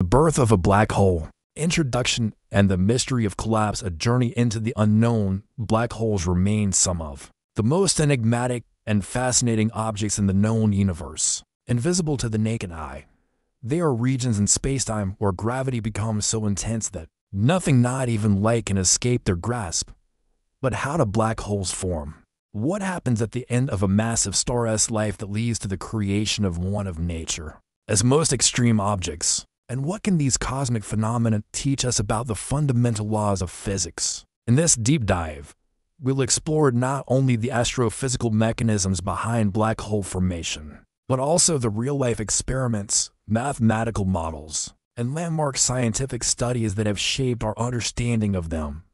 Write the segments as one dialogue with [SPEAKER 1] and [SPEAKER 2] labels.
[SPEAKER 1] The birth of a black hole. Introduction and the mystery of collapse, a journey into the unknown. Black holes remain some of the most enigmatic and fascinating objects in the known universe, invisible to the naked eye. They are regions in spacetime where gravity becomes so intense that nothing, not even light, can escape their grasp. But how do black holes form? What happens at the end of a massive star's life that leads to the creation of one of nature? As most extreme objects, and what can these cosmic phenomena teach us about the fundamental laws of physics? In this deep dive, we'll explore not only the astrophysical mechanisms behind black hole formation, but also the real-life experiments, mathematical models, and landmark scientific studies that have shaped our understanding of them.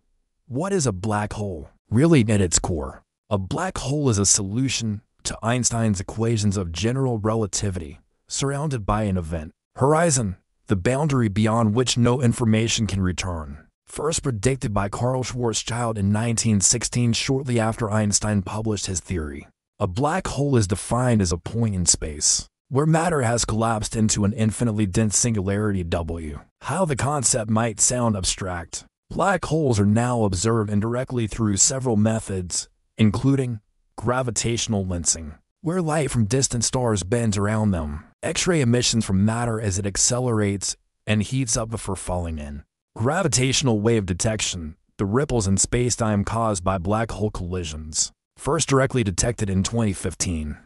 [SPEAKER 1] What is a black hole? Really at its core, a black hole is a solution to Einstein's equations of general relativity, surrounded by an event horizon the boundary beyond which no information can return. First predicted by Karl Schwarzschild in 1916 shortly after Einstein published his theory. A black hole is defined as a point in space where matter has collapsed into an infinitely dense singularity W. How the concept might sound abstract. Black holes are now observed indirectly through several methods, including gravitational lensing, where light from distant stars bends around them, X-ray emissions from matter as it accelerates and heats up before falling in. Gravitational wave detection, the ripples in spacetime caused by black hole collisions, first directly detected in 2015.